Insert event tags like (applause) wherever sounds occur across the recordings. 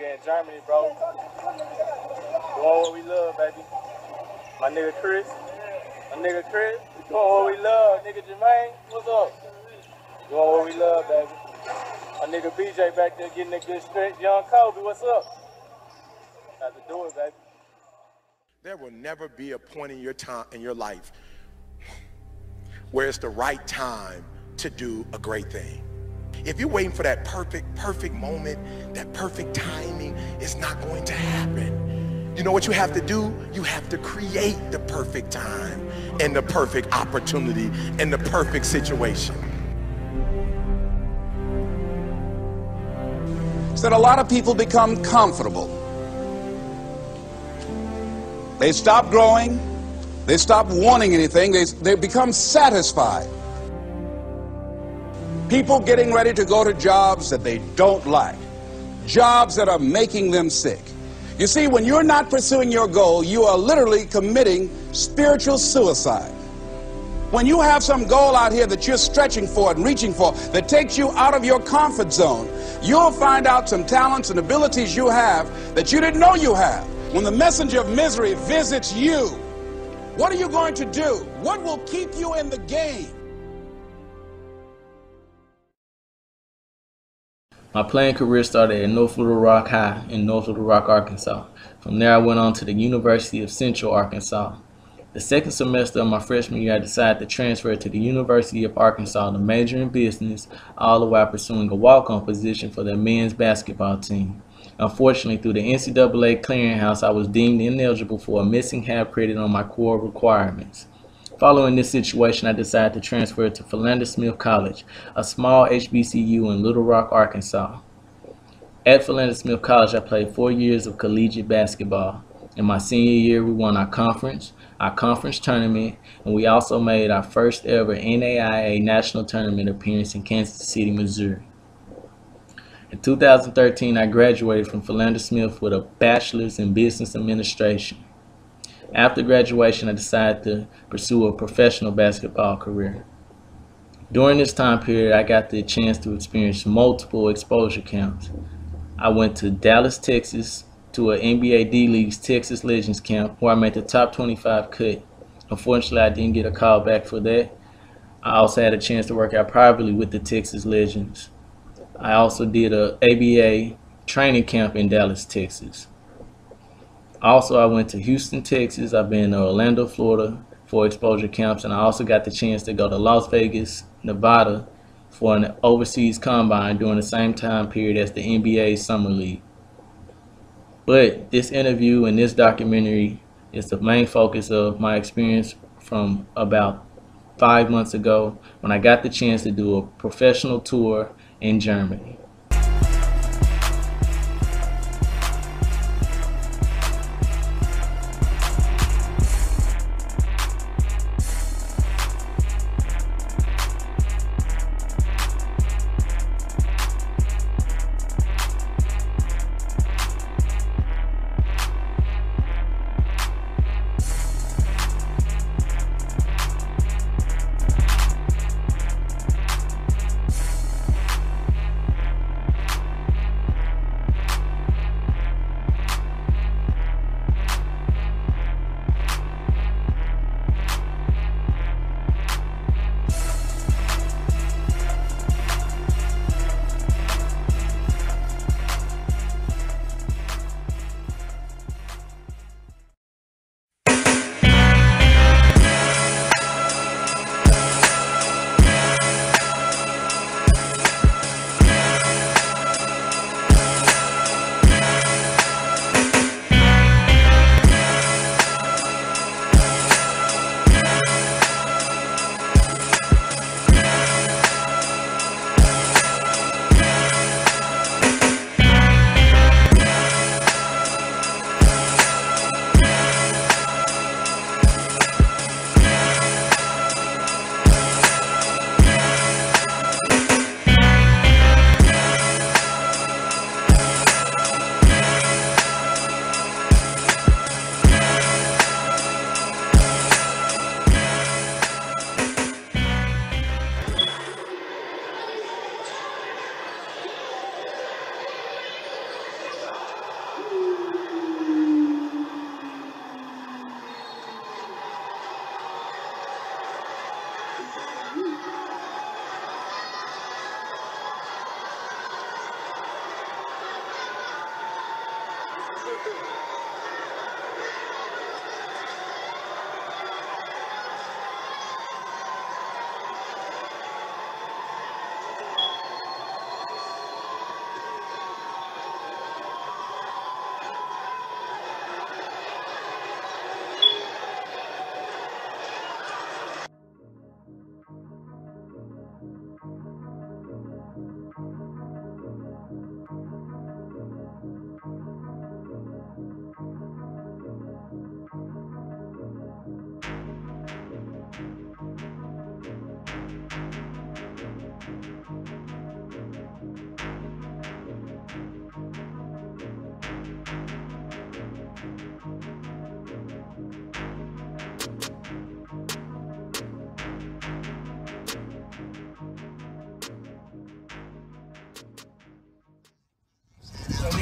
nigga in Germany, bro. Doing what we love, baby. My nigga Chris. My nigga Chris. Doing what we love. Nigga Jermaine, what's up? Doing what we love, baby. My nigga BJ back there getting a good stretch. Young Kobe, what's up? Have to do it, baby. There will never be a point in your time in your life where it's the right time to do a great thing. If you're waiting for that perfect, perfect moment, that perfect timing, it's not going to happen. You know what you have to do? You have to create the perfect time and the perfect opportunity and the perfect situation. Is that a lot of people become comfortable. They stop growing. They stop wanting anything. They, they become satisfied. People getting ready to go to jobs that they don't like, jobs that are making them sick. You see, when you're not pursuing your goal, you are literally committing spiritual suicide. When you have some goal out here that you're stretching for and reaching for that takes you out of your comfort zone, you'll find out some talents and abilities you have that you didn't know you have. When the messenger of misery visits you, what are you going to do? What will keep you in the game? My playing career started at North Little Rock High in North Little Rock, Arkansas. From there, I went on to the University of Central Arkansas. The second semester of my freshman year, I decided to transfer to the University of Arkansas to major in business, all the while pursuing a walk-on position for their men's basketball team. Unfortunately, through the NCAA clearinghouse, I was deemed ineligible for a missing half credit on my core requirements. Following this situation, I decided to transfer to Philander Smith College, a small HBCU in Little Rock, Arkansas. At Philander Smith College, I played four years of collegiate basketball. In my senior year, we won our conference, our conference tournament, and we also made our first ever NAIA national tournament appearance in Kansas City, Missouri. In 2013, I graduated from Philander Smith with a bachelor's in business administration. After graduation, I decided to pursue a professional basketball career. During this time period, I got the chance to experience multiple exposure camps. I went to Dallas, Texas, to an NBA D League's Texas Legends camp where I made the top 25 cut. Unfortunately, I didn't get a call back for that. I also had a chance to work out privately with the Texas Legends. I also did a ABA training camp in Dallas, Texas. Also, I went to Houston, Texas. I've been to Orlando, Florida for exposure camps, and I also got the chance to go to Las Vegas, Nevada for an overseas combine during the same time period as the NBA Summer League. But this interview and this documentary is the main focus of my experience from about five months ago when I got the chance to do a professional tour in Germany.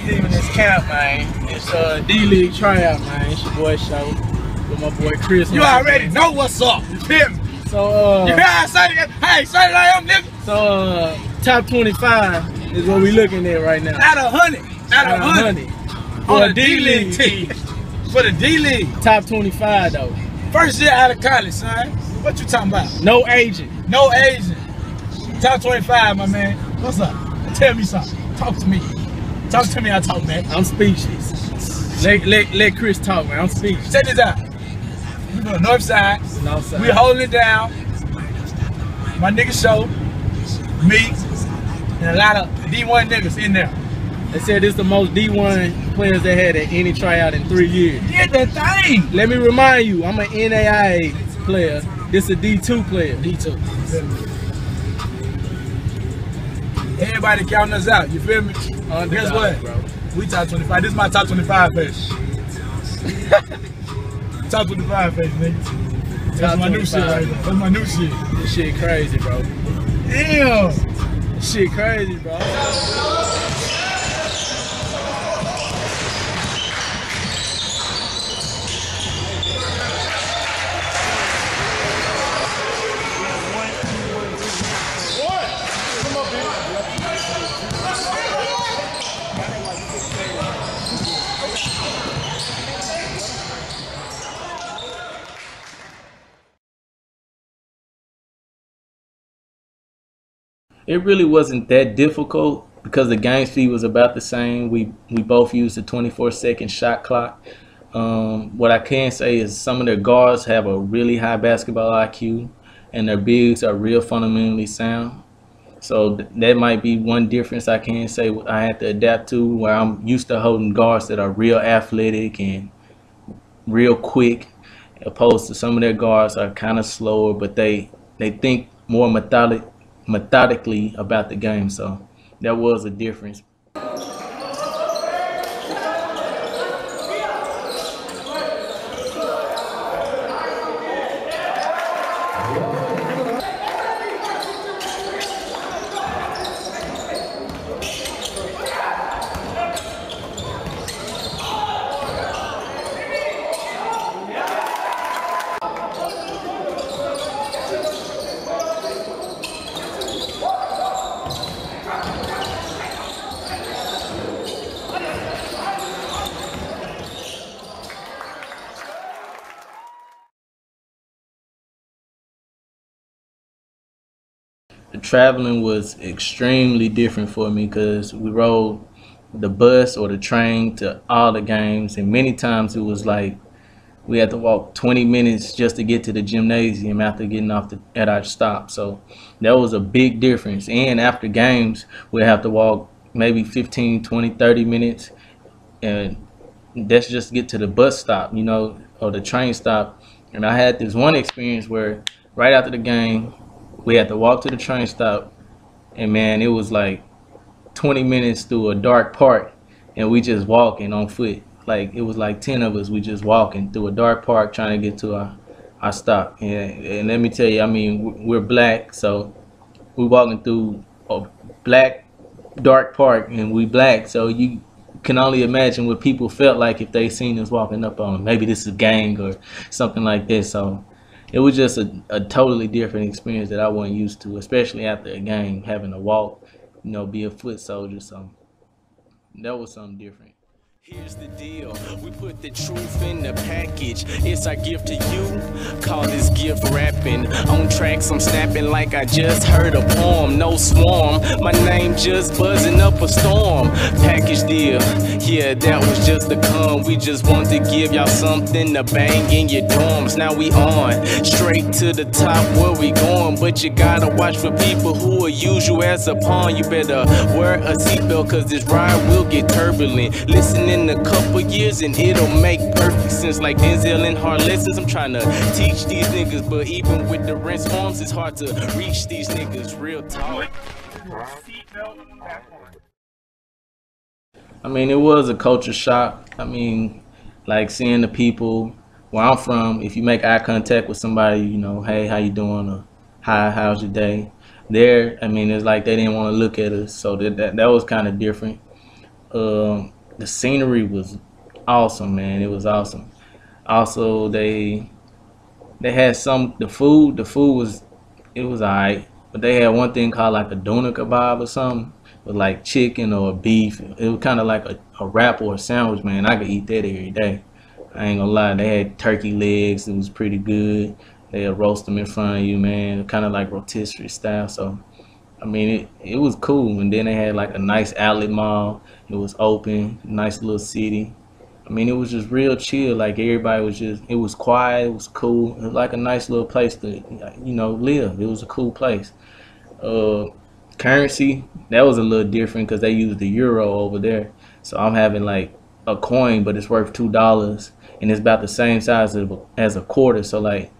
Leaving this camp, man. It's uh D League tryout, man. It's your boy show with my boy Chris. You already know what's up. You feel me? So uh, how excited? Hey, excited I am, nigga. so uh, top 25 is what we looking at right now. Out of hundred. Out of hundred. For On a the D League team. For the D League. Top 25 though. First year out of college, son. What you talking about? No agent. No agent. Top 25, my man. What's up? Tell me something. Talk to me. Talk to me, I talk, man. I'm speechless. Let, let, let Chris talk, man. I'm speechless. Check this out. We go north side. No, sir. We holding it down. My nigga show, me, and a lot of D1 niggas in there. They said this the most D1 players they had at any tryout in three years. Did that thing. Let me remind you, I'm an NAIA player. This a D2 player. D2. Everybody counting us out, you feel me? Uh, Underdog, Guess what? bro. We top 25. This is my top 25 page. (laughs) top 25 page, nigga. That's Top my new shit right there. That's my new shit. This shit crazy, bro. Damn. This shit crazy, bro. It really wasn't that difficult because the game speed was about the same. We we both used a 24 second shot clock. Um, what I can say is some of their guards have a really high basketball IQ, and their bigs are real fundamentally sound. So th- that might be one difference I can say I had to adapt to, where I'm used to holding guards that are real athletic and real quick, opposed to some of their guards are kind of slower, but they they think more methodic methodically about the game. So that was a difference. The traveling was extremely different for me because we rode the bus or the train to all the games, and many times it was like we had to walk 20 minutes just to get to the gymnasium after getting off the, at our stop. So that was a big difference. And after games, we have to walk maybe 15, 20, 30 minutes, and that's just to get to the bus stop, you know, or the train stop. And I had this one experience where right after the game, we had to walk to the train stop, and man, it was like 20 minutes through a dark park, and we just walking on foot. Like it was like 10 of us, we just walking through a dark park trying to get to our our stop. And, and let me tell you, I mean, we're black, so we walking through a black dark park, and we black, so you can only imagine what people felt like if they seen us walking up on them. Maybe this is a gang or something like this. So it was just a, a totally different experience that I wasn't used to, especially after a game, having to walk, you know, be a foot soldier. So that was something different. Here's the deal. We put the truth in the package. It's our gift to you. Call this gift rapping. On tracks, I'm snapping like I just heard a poem. No swarm. My name just buzzing up a storm. Package deal. Yeah, that was just the come. We just want to give y'all something to bang in your dorms. Now we on. Straight to the top where we going. But you gotta watch for people who will use you as a pawn. You better wear a seatbelt cause this ride will get turbulent. Listening in a couple years and it'll make perfect sense. Like Denzel and hard lessons, I'm trying to teach these niggas, but even with the rinse arms, it's hard to reach these niggas. Real talk. I mean, it was a culture shock. I mean, like seeing the people where I'm from. If you make eye contact with somebody, you know, hey, how you doing, or hi, how's your day? There, I mean, it's like they didn't want to look at us, so that that, that was kind of different. Um, the scenery was awesome, man. It was awesome. Also, they they had some the food. The food was it was alright, but they had one thing called like a doner kebab or something with like chicken or beef. It was kind of like a, a wrap or a sandwich, man. I could eat that every day. I ain't gonna lie. They had turkey legs. It was pretty good. They would roast them in front of you, man. Kind of like rotisserie style. So, I mean, it, it was cool. And then they had like a nice outlet mall. It was open, nice little city. I mean, it was just real chill. Like everybody was just, it was quiet. It was cool. It was like a nice little place to, you know, live. It was a cool place. Uh, currency, that was a little different because they used the euro over there. So I'm having like a coin, but it's worth two dollars, and it's about the same size as a quarter. So like,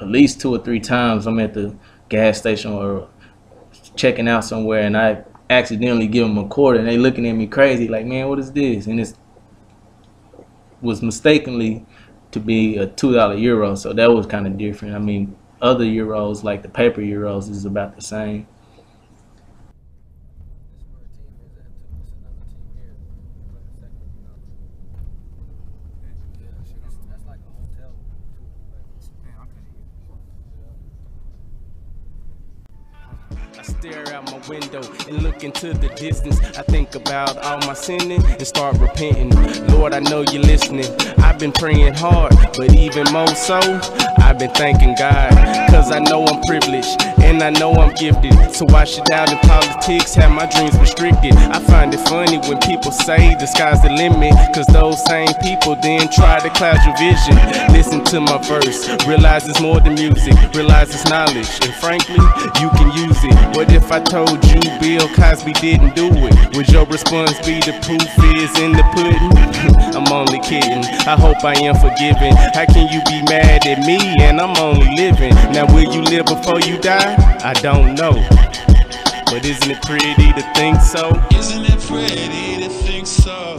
at least two or three times I'm at the gas station or checking out somewhere, and I accidentally give them a quarter, and they looking at me crazy, like, man, what is this? And it was mistakenly to be a two dollar euro, so that was kind of different. I mean, other euros like the paper euros is about the same. stare out my window and look into the distance. I think about all my sinning and start repenting. Lord, I know you're listening. I've been praying hard, but even more so, I've been thanking God. Cause I know I'm privileged and I know I'm gifted. So why should out in politics have my dreams restricted? I find it funny when people say the sky's the limit. Cause those same people then try to cloud your vision. Listen to my verse, realize it's more than music, realize it's knowledge. And frankly, you can use it. What if I told you Bill Cosby didn't do it? Would your response be the proof is in the pudding? (laughs) I'm only kidding. I hope I am forgiven. How can you be mad at me and I'm only living? Now will you live before you die? I don't know. But isn't it pretty to think so? Isn't it pretty to think so?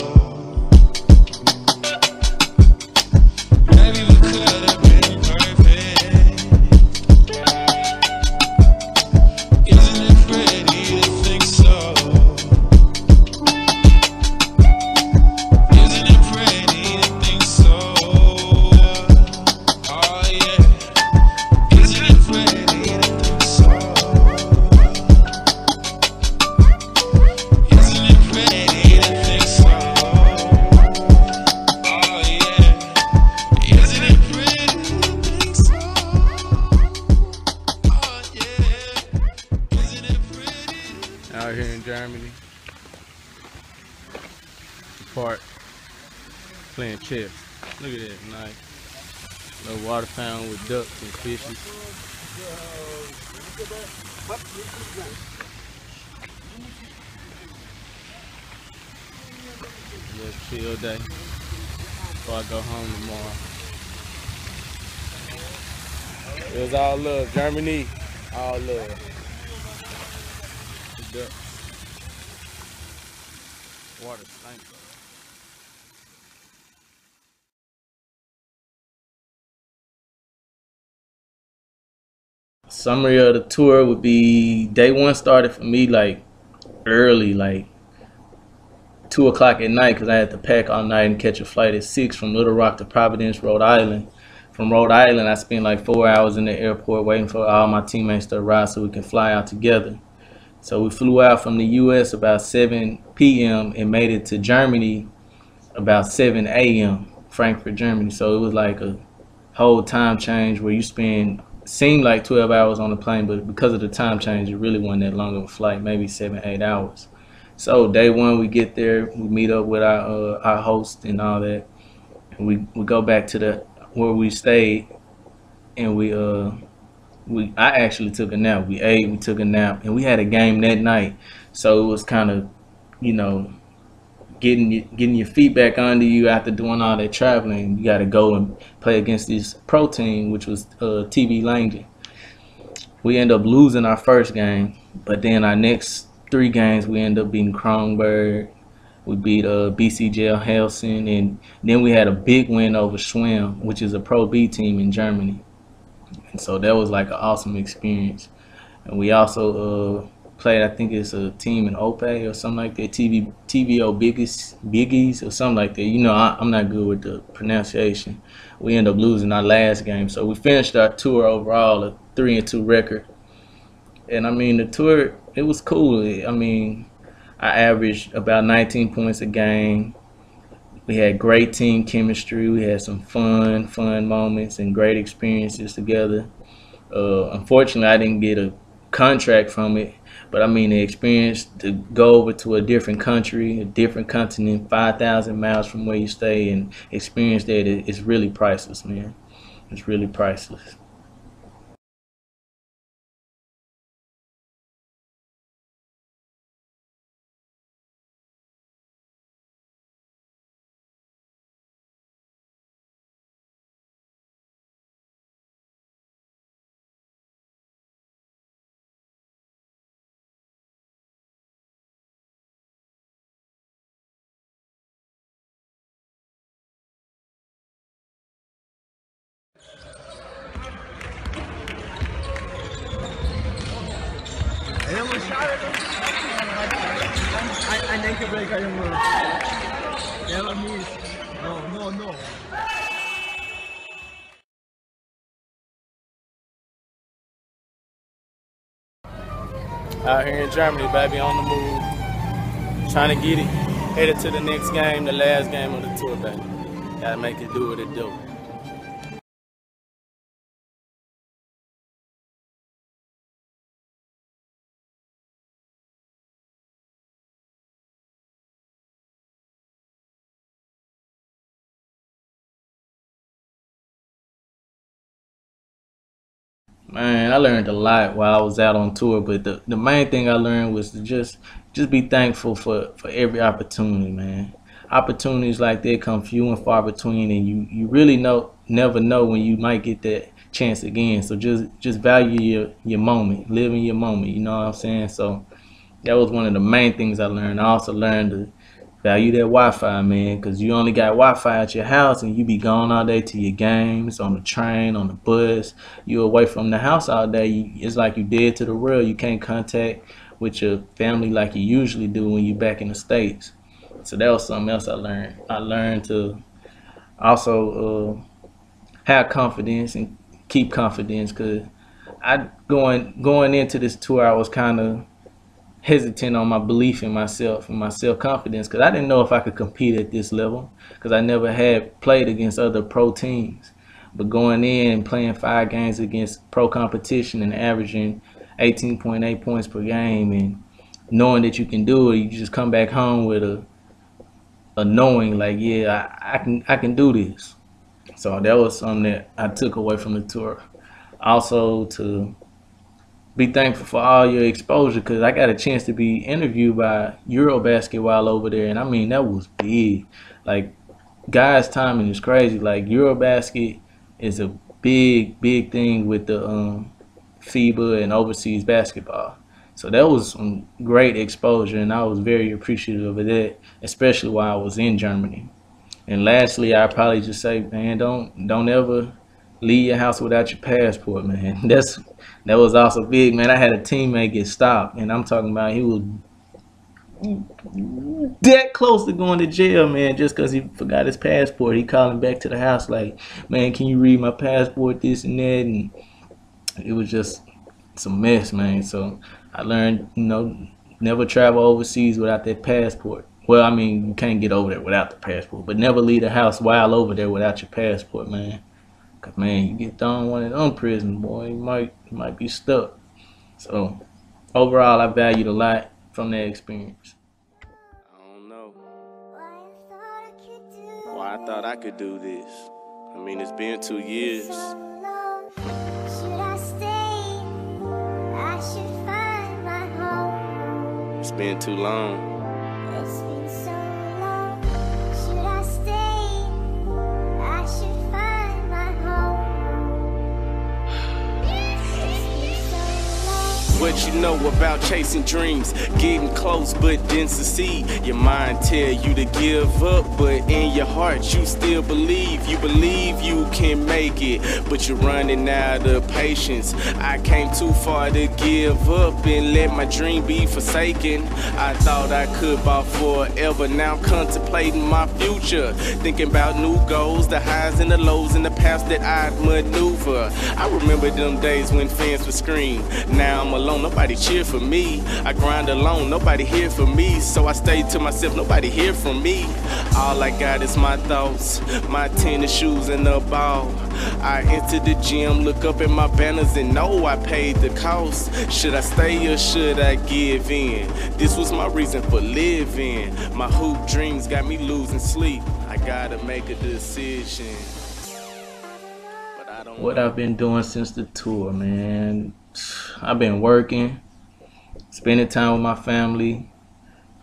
Chess. Look at that, nice. Little water fountain with ducks and fishes. Little chill day before I go home tomorrow. It was all love, Germany, all love. The ducks. Water stank Summary of the tour would be day one started for me like early, like two o'clock at night, because I had to pack all night and catch a flight at six from Little Rock to Providence, Rhode Island. From Rhode Island, I spent like four hours in the airport waiting for all my teammates to arrive so we can fly out together. So we flew out from the U.S. about 7 p.m. and made it to Germany about 7 a.m. Frankfurt, Germany. So it was like a whole time change where you spend seemed like 12 hours on the plane, but because of the time change, it really wasn't that long of a flight, maybe seven, eight hours. So day one, we get there, we meet up with our uh, our host and all that, and we we go back to the where we stayed, and we uh we I actually took a nap. We ate, we took a nap, and we had a game that night. So it was kind of, you know, getting getting your feet back under you after doing all that traveling. You got to go and play against this pro team, which was uh, TB Langdon. We end up losing our first game, but then our next three games we end up beating Kronberg. We beat uh, BCGL Helsin, and then we had a big win over Schwelm, which is a Pro B team in Germany. And so that was like an awesome experience. And we also uh, played, I think it's a team in Ope or something like that, TV, TVO Biggies, Biggies or something like that. You know, I, I'm not good with the pronunciation. We end up losing our last game. So we finished our tour overall, a three and two record. And I mean, the tour, it was cool. I mean, I averaged about 19 points a game. We had great team chemistry. We had some fun, fun moments and great experiences together. Uh, unfortunately, I didn't get a contract from it, but I mean the experience to go over to a different country, a different continent, five thousand miles from where you stay, and experience that is really priceless, man. It's really priceless. Der war mies. No, no, no. Out here in Germany, baby, on the move. Trying to get it. Headed to the next game, the last game of the tour, baby. Gotta make it do what it do. Man, I learned a lot while I was out on tour, but the, the main thing I learned was to just just be thankful for, for every opportunity, man. Opportunities like that come few and far between, and you, you really know never know when you might get that chance again. So just just value your your moment, live in your moment. You know what I'm saying? So that was one of the main things I learned. I also learned to value that Wi-Fi, man, because you only got Wi-Fi at your house and you be gone all day to your games, on the train, on the bus. You away from the house all day. It's like you dead to the world. You can't contact with your family like you usually do when you back in the States. So that was something else I learned. I learned to also uh, have confidence and keep confidence because I going going into this tour I was kind of hesitant on my belief in myself and my self-confidence because I didn't know if I could compete at this level because I never had played against other pro teams. But going in and playing five games against pro competition and averaging 18.8 points per game and knowing that you can do it, you just come back home with a a knowing like, yeah, I, I can I can do this. So that was something that I took away from the tour. Also to be thankful for all your exposure because I got a chance to be interviewed by Eurobasket while over there, and I mean that was big. Like, guys' timing is crazy. Like Eurobasket is a big, big thing with the um, FIBA and overseas basketball. So that was some great exposure, and I was very appreciative of that, especially while I was in Germany. And lastly, I probably just say, man, don't don't ever leave your house without your passport, man. (laughs) That's that was also big, man. I had a teammate get stopped, and I'm talking about he was that close to going to jail, man, just because he forgot his passport. He calling back to the house like, man, can you read my passport, this and that, and it was just some mess, man. So I learned, you know, never travel overseas without that passport. Well, I mean, you can't get over there without the passport, but never leave the house while over there without your passport, man. Cause man, you get thrown one of them prison, boy, you might you might be stuck. So overall, I valued a lot from that experience. I don't know. Why I thought I could do this. I mean, it's been two years. Should I stay? I should find my home. It's been too long. What you know about chasing dreams, getting close but didn't succeed. Your mind tell you to give up, but in your heart you still believe. You believe you can make it, but you're running out of patience. I came too far to give up and let my dream be forsaken. I thought I could buy forever, now contemplating my future. Thinking about new goals, the highs and the lows, and the paths that I'd maneuver. I remember them days when fans would scream. Now I'm alone, nobody cheer for me. I grind alone, nobody here for me. So I stay to myself, nobody here from me. All I got is my thoughts, my tennis shoes and the ball. I enter the gym, look up at my banners and know I paid the cost. Should I stay or should I give in? This was my reason for living. My hoop dreams got me losing sleep. I gotta make a decision. What. I've been doing since the tour, man. I've been working, spending time with my family.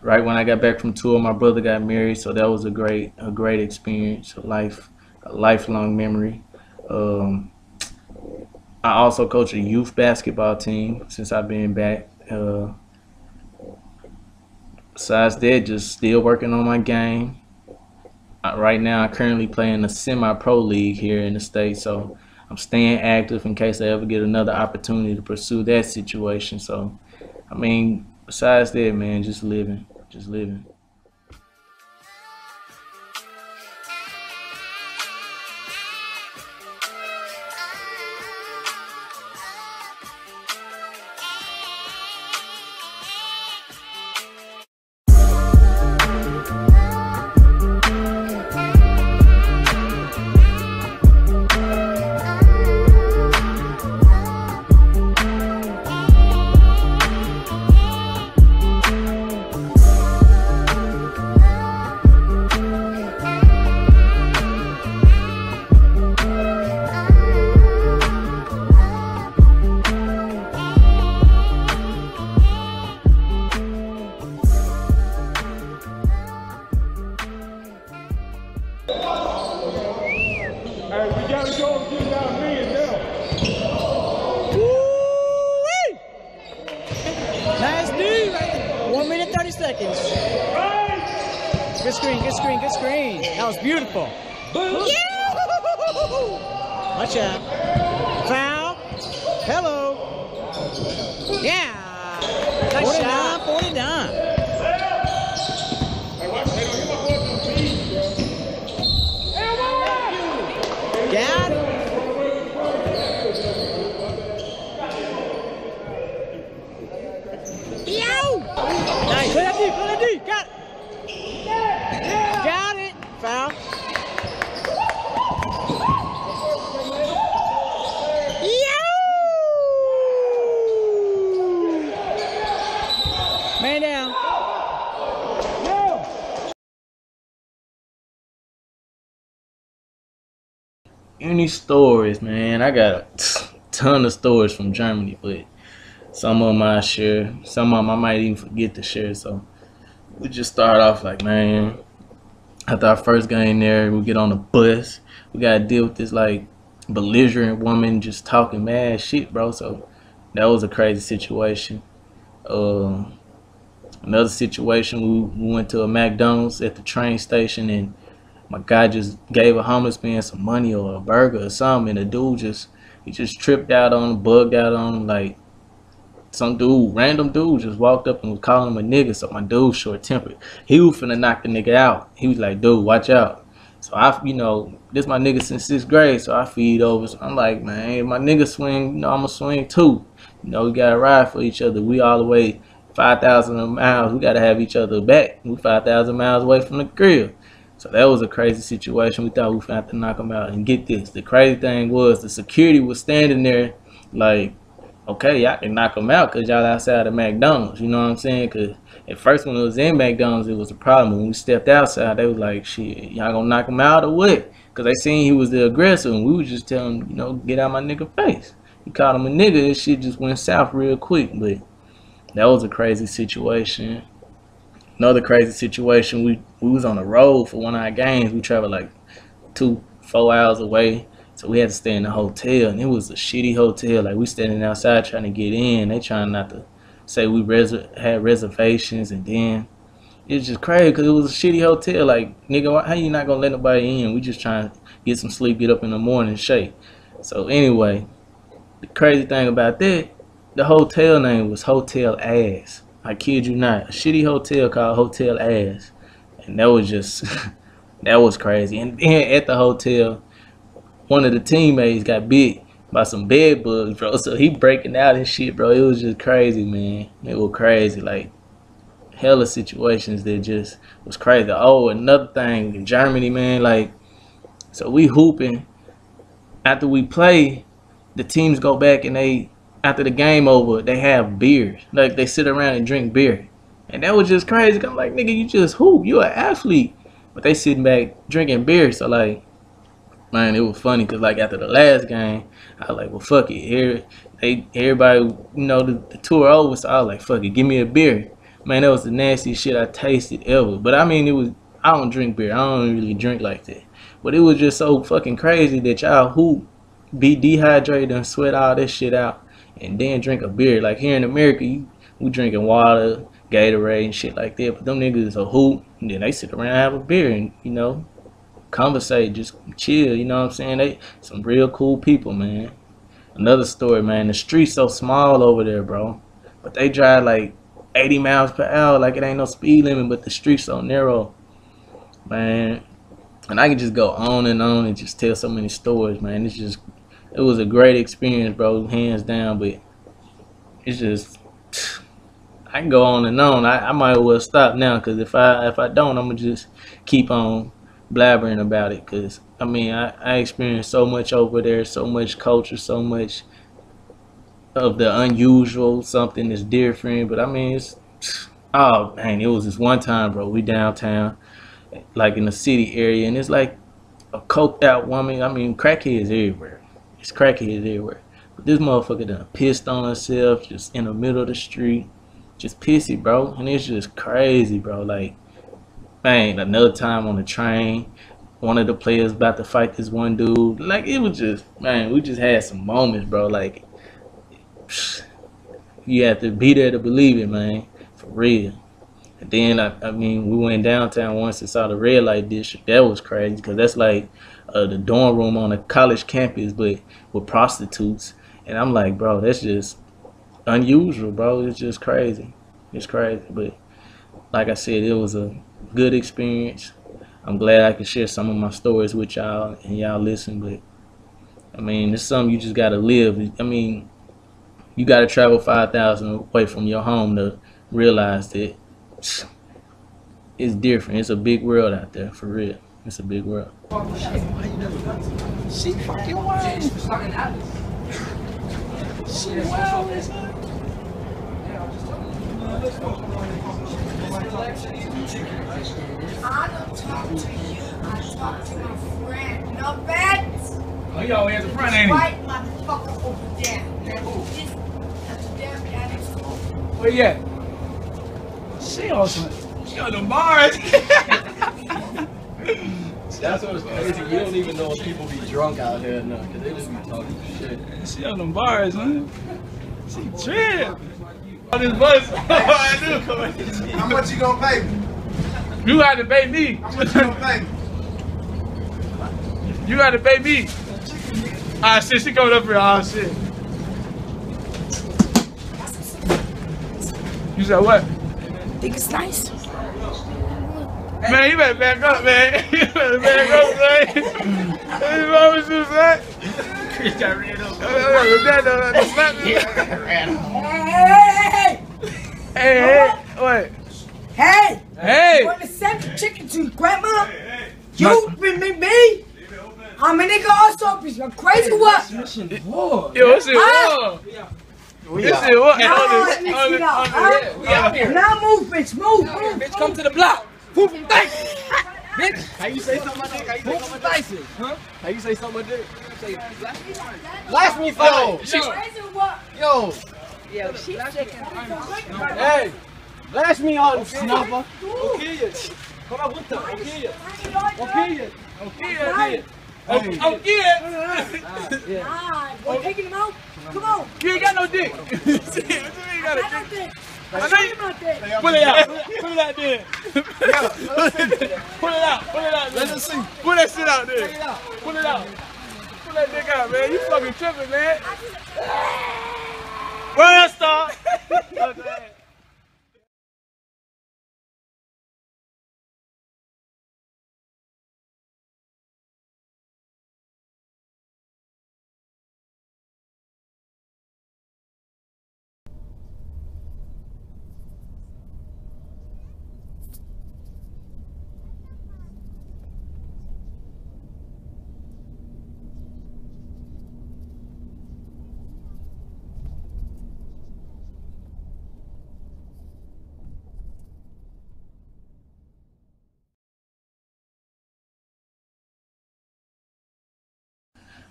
Right when I got back from tour, my brother got married, so that was a great, a great experience, a life, a lifelong memory. Um, I also coach a youth basketball team since I've been back. Uh, besides that, just still working on my game. Right now, I currently play in the semi-pro league here in the state, so I'm staying active in case I ever get another opportunity to pursue that situation. So, I mean, besides that, man, just living, just living. Stories, man? I got a ton of stories from Germany, but some of them I share, some of them I might even forget to share. So we just start off like, man, after our first game there, we get on the bus. We gotta deal with this like belligerent woman just talking mad shit, bro. So that was a crazy situation. Um, another situation, we, we went to a McDonald's at the train station and my guy just gave a homeless man some money or a burger or something, and the dude just he just tripped out on him, bugged out on him, like some dude, random dude, just walked up and was calling him a nigga. So my dude, short tempered, he was finna knock the nigga out. He was like, "Dude, watch out." So I, you know, this my nigga since sixth grade, so I feed over. So I'm like, man, my nigga swing, you know, I'ma swing too. You know, we gotta ride for each other. We all the way five thousand miles. We gotta have each other back. We five thousand miles away from the grill. So that was a crazy situation. We thought we have to knock them out. And get this, the crazy thing was the security was standing there like, okay, y'all can knock them out because y'all outside of McDonald's. You know what I'm saying? Because at first when it was in McDonald's, it was a problem. When we stepped outside, they was like, shit, y'all gonna knock him out or what? Because they seen he was the aggressor and we was just telling him, you know, get out my nigga face. He called him a nigga. This shit just went south real quick. But that was a crazy situation another crazy situation. We we was on the road for one of our games. We traveled like two, four hours away. So we had to stay in the hotel and it was a shitty hotel. Like we standing outside trying to get in. They trying not to say we res- had reservations and then it's just crazy because it was a shitty hotel. Like, nigga, how you not gonna let nobody in? We just trying to get some sleep, get up in the morning, shake. So anyway, the crazy thing about that, the hotel name was Hotel Ass. I kid you not, a shitty hotel called Hotel Ass, and that was just (laughs) that was crazy. And then at the hotel, one of the teammates got bit by some bed bugs, bro. (laughs) So he breaking out and shit, bro. It was just crazy, man. It was crazy, like hella situations that just was crazy. Oh, another thing in Germany, man, like so we hooping. After we play, the teams go back and they after the game over, they have beers. Like they sit around and drink beer. And that was just crazy. I'm like, nigga, you just hoop. You an athlete. But they sitting back drinking beer. So like, man, it was funny because like after the last game, I was like, well, fuck it. Here, they everybody, you know, the, the tour over. So I was like, fuck it, give me a beer. Man, that was the nastiest shit I tasted ever. But I mean, it was. I don't drink beer. I don't really drink like that. But it was just so fucking crazy that y'all hoop, be dehydrated and sweat all this shit out, and then drink a beer. Like here in America, you, we drinking water, Gatorade, and shit like that. But them niggas a hoop, and then they sit around have a beer and you know conversate, just chill. You know what I'm saying? They some real cool people, man. Another story, man. The streets so small over there, bro. But they drive like 80 miles per hour, like it ain't no speed limit. But the streets so narrow, man. And I can just go on and on and just tell so many stories, man. It's just, it was a great experience, bro, hands down. But it's just, I can go on and on. I, I might as well stop now, cause if I if I don't, I'm gonna just keep on blabbering about it. Cause I mean, I I experienced so much over there, so much culture, so much of the unusual, something that's different. But I mean, it's oh man, it was this one time, bro. We downtown, like in the city area, and it's like a coked out woman. I mean, crackheads everywhere. It's crackheads everywhere. But this motherfucker done pissed on herself just in the middle of the street. Just pissy, bro. And it's just crazy, bro. Like, man, another time on the train, one of the players about to fight this one dude. Like, it was just, man, we just had some moments, bro. Like, (sighs) you have to be there to believe it, man. For real. And then, I, I mean, we went downtown once and saw the red light district. That was crazy because that's like uh, the dorm room on a college campus, but with prostitutes. And I'm like, bro, that's just unusual, bro. It's just crazy. It's crazy. But like I said, it was a good experience. I'm glad I could share some of my stories with y'all and y'all listen. But I mean, it's something you just gotta live. I mean, you gotta travel five thousand away from your home to realize that it's different. It's a big world out there, for real. It's a big world. She fucking wild. She wild as hell. I don't talk to you. I talk to my friend. No bets. Oh, you always at the front, ain't he? White motherfucker over there. That's this. Damn guy next. Where you at? She on some, she on the bars. (laughs) (laughs) That's what's crazy. You don't even know if people be drunk out here or not, because they just be talking shit. she on them bars, man. She trip. On this bus. (laughs) I knew. How much you gonna pay me? You got to pay me. How much you gonna pay me? (laughs) You got to pay me. Ah, shit, she coming up here. Ah, shit. You said what? Think it's nice? Man, you better back up, man. (laughs) You better back up, man. Hey, what was you say? Chris got ran over. That, that, (laughs) that, that, Hey! Hey, hey, what? Hey! Hey! You want to send the chicken to your grandma? You with me, me? I'm a nigga also, bitch. I'm crazy what? Yo, what's it? Huh? Whoa. This is what? Nah, On let the- me on see the- that, on the- huh? we out here. Now move, bitch. Move, move. Bitch, come to the block. Move from. Bitch, how you say something like that? How you say something like that? Huh? How you say something like that? Say, blast me, Yo, Yo, Yo, she chicken. hey, blast me on, snuffer. Okay, come on, what the? Okay, okay, okay, Okay, okay. Ah, we're taking him out. Come on. You ain't got no dick. See, what you mean you got a I got dick? I know you- him out there. Pull it out. Pull it out there. Pull it out. Pull it out. Let us see. Pull that shit out there. Pull it out. Pull that dick out, man. You fucking tripping, man. World star. (laughs)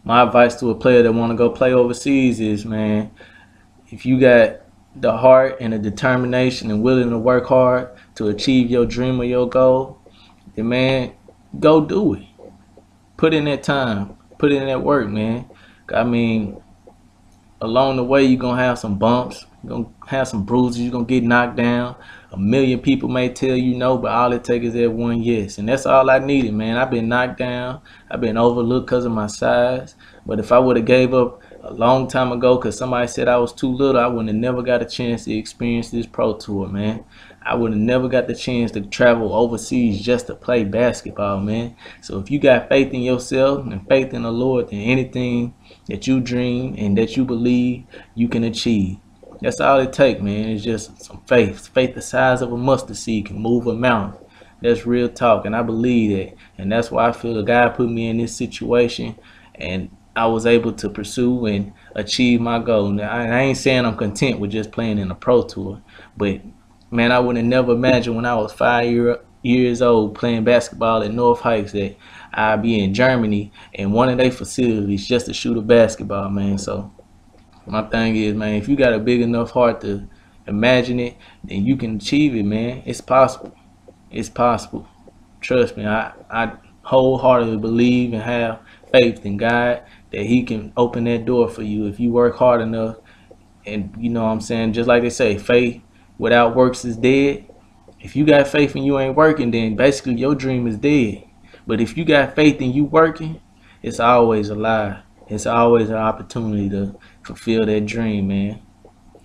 my advice to a player that want to go play overseas is, man, if you got the heart and the determination and willing to work hard to achieve your dream or your goal, then man, go do it. Put in that time. Put in that work, man. I mean, along the way you're gonna have some bumps, you're gonna have some bruises, you're gonna get knocked down. A million people may tell you no, but all it takes is that one yes. And that's all I needed, man. I've been knocked down, I've been overlooked because of my size. But if I would have gave up a long time ago because somebody said I was too little, I would have never got a chance to experience this pro tour, man. I would have never got the chance to travel overseas just to play basketball, man. So if you got faith in yourself and faith in the Lord, then anything that you dream and that you believe you can achieve. That's all it takes, man. It's just some faith. Faith the size of a mustard seed can move a mountain. That's real talk, and I believe that. And that's why I feel God put me in this situation, and I was able to pursue and achieve my goal. Now, I, ain't saying I'm content with just playing in a pro tour, but man, I would have never imagined when I was five year, years old playing basketball at North Heights that I'd be in Germany in one of their facilities just to shoot a basketball, man. So my thing is, man, if you got a big enough heart to imagine it, then you can achieve it, man. It's possible. It's possible. Trust me, I, I wholeheartedly believe and have faith in God that He can open that door for you if you work hard enough. And you know what I'm saying? Just like they say, faith without works is dead. If you got faith and you ain't working, then basically your dream is dead. But if you got faith and you working, it's always alive. It's always an opportunity to fulfill that dream, man.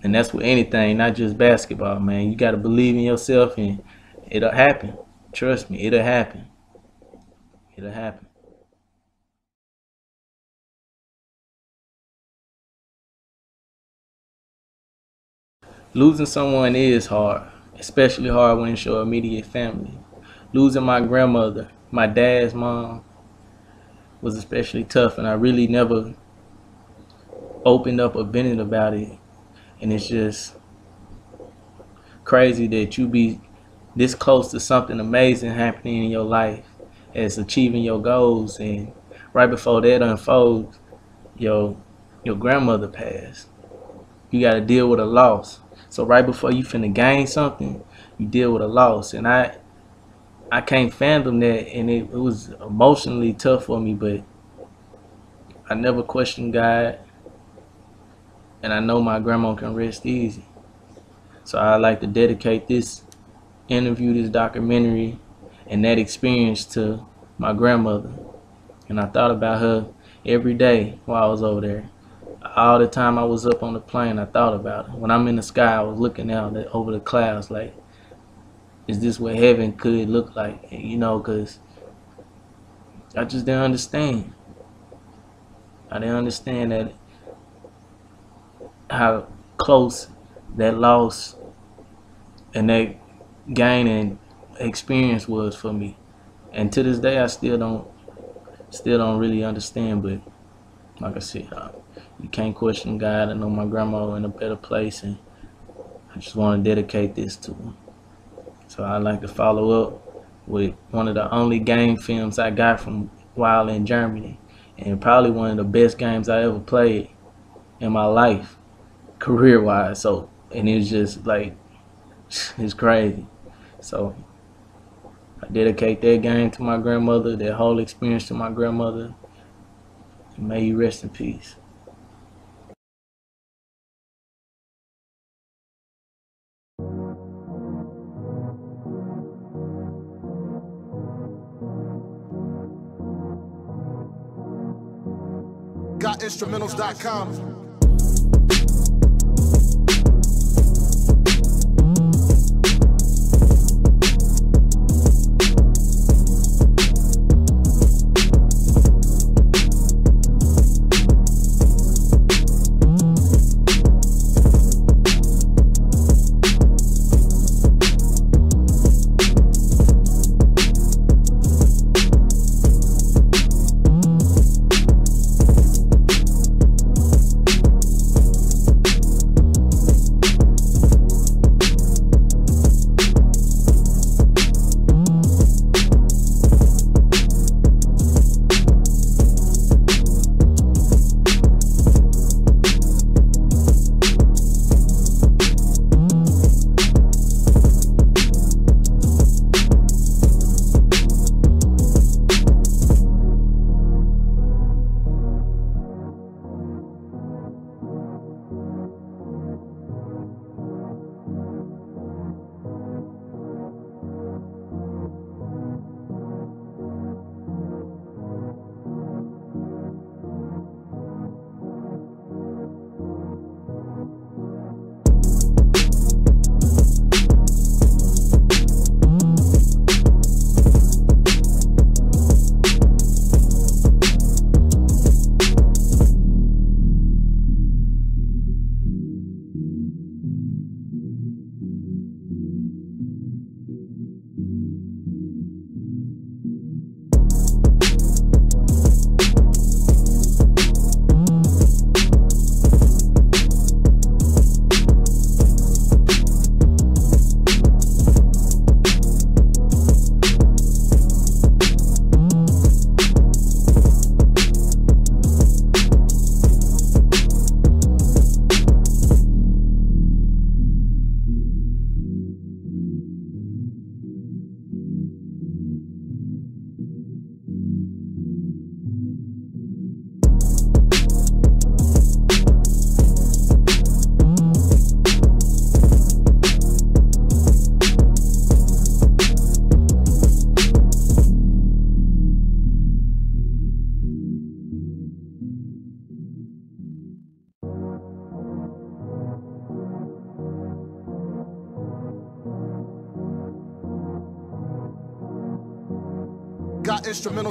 And that's with anything, not just basketball, man. You got to believe in yourself and it'll happen. Trust me, it'll happen. It'll happen. Losing someone is hard, especially hard when it's your immediate family. Losing my grandmother, my dad's mom, was especially tough, and I really never opened up or vented about it. And it's just crazy that you be this close to something amazing happening in your life as achieving your goals, and right before that unfolds, your your grandmother passed. You got to deal with a loss. So right before you finna gain something, you deal with a loss, and I I can't fathom that, and it, it was emotionally tough for me, but I never questioned God, and I know my grandma can rest easy. So I like to dedicate this interview, this documentary, and that experience to my grandmother, and I thought about her every day while I was over there. All the time I was up on the plane, I thought about her. When I'm in the sky, I was looking out over the clouds like, is this what heaven could look like? You know, because I just didn't understand. I didn't understand that how close that loss and that gaining experience was for me. And to this day, I still don't still don't really understand. But like I said, uh, you can't question God. I know my grandma in a better place, and I just want to dedicate this to him. So I'd like to follow up with one of the only game films I got from while in Germany, and probably one of the best games I ever played in my life, career wise. So and it's just like (sighs) it's crazy. So I dedicate that game to my grandmother, that whole experience to my grandmother. May you rest in peace. GotInstrumentals.com.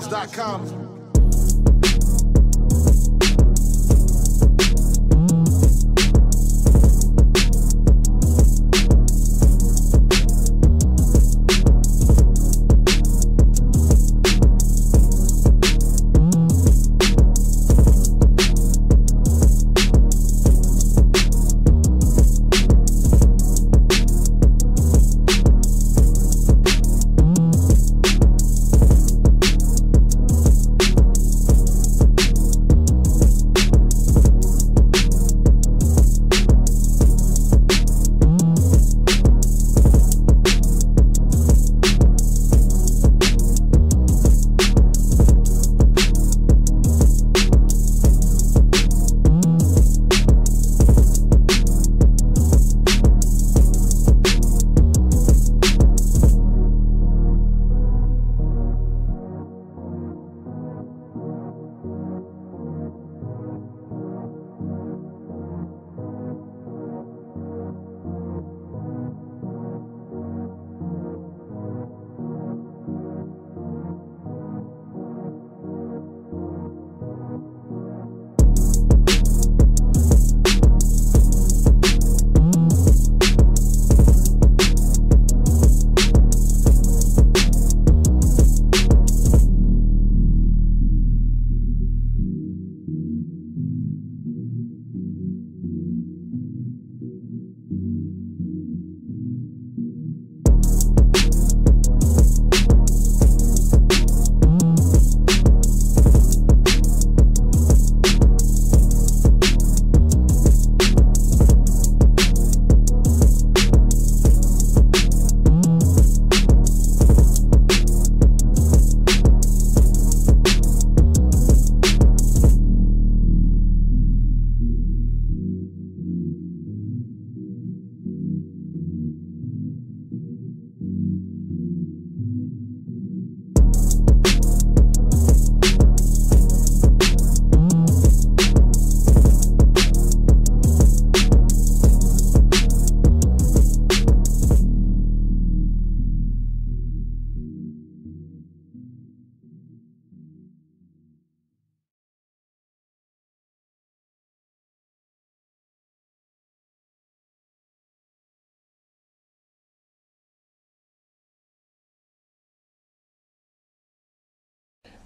GotInstrumentals.com.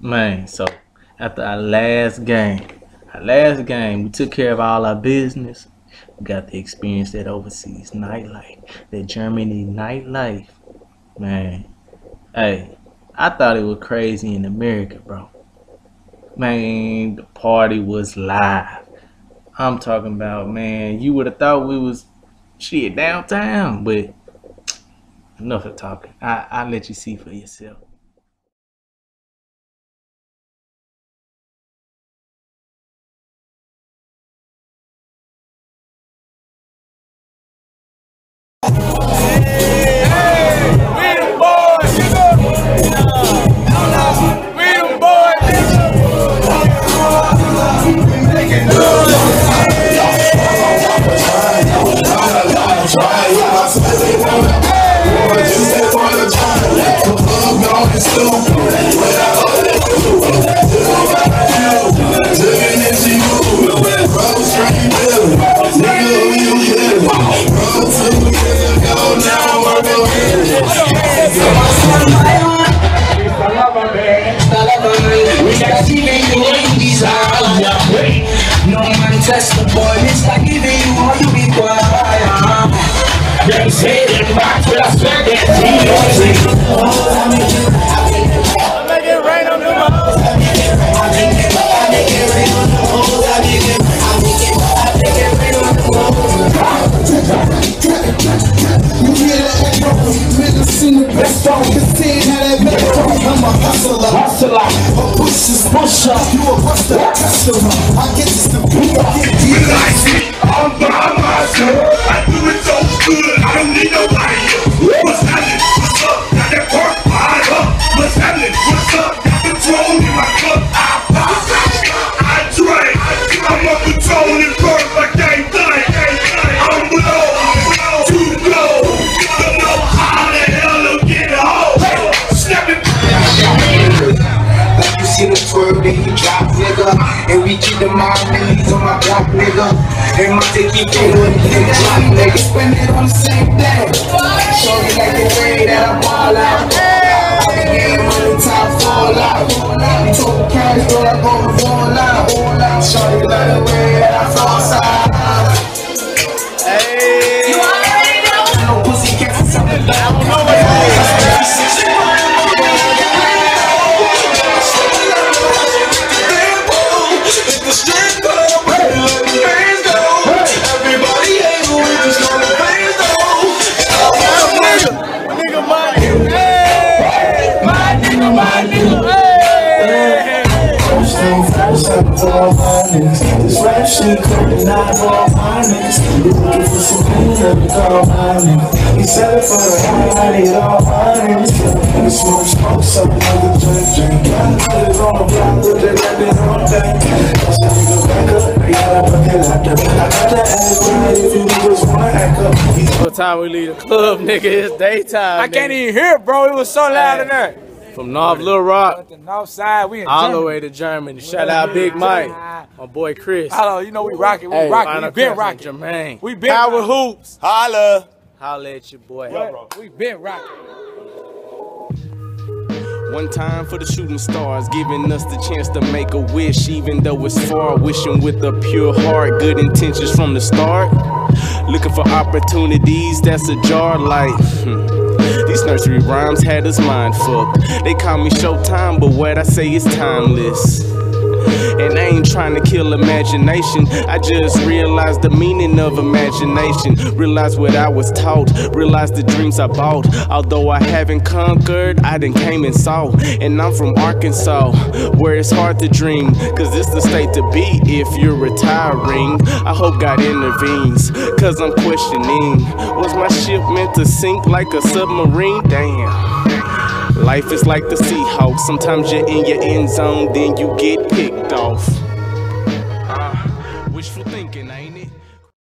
Man, so after our last game, our last game, we took care of all our business. We got to experience that overseas nightlife, that Germany nightlife. Man, hey, I thought it was crazy in America, bro. Man, the party was live. I'm talking about, man, you would have thought we was shit downtown, but enough of talking. I I'll let you see for yourself. My dick keep it with me and drop, nigga. Spend it on the same I need all my niggas We smoke, smoke, suck another drink, drink Got niggas on the block, but they got their own thing That's a nigga back up, they got a bucket locked up I got to ask right if you niggas wanna act up What time we leave the club, (laughs) nigga? It's daytime. I can't even hear it, bro. It was so loud in there. From North Little Rock The north side, we in all the way to Germany. Shout out Big Mike, my boy Chris. Hello, you know we rocking. We Hey, rocking. We been Cousin rocking. Jermaine. We been Power rocking. Hoops. Holla. Holla at your boy. What? We been rocking. One time for the shooting stars, giving us the chance to make a wish, even though it's far. Wishing with a pure heart, good intentions from the start. Looking for opportunities that's ajar like. hmm. These nursery rhymes had us mind fucked. They call me Showtime, but what I say is timeless. And I ain't trying to kill imagination. I just realized the meaning of imagination. Realized what I was taught. Realized the dreams I bought. Although I haven't conquered, I done came and saw. And I'm from Arkansas, where it's hard to dream. Cause it's the state to be if you're retiring. I hope God intervenes. Cause I'm questioning. Was my ship meant to sink like a submarine? Damn. Life is like the Seahawks. Sometimes you're in your end zone, then you get picked off.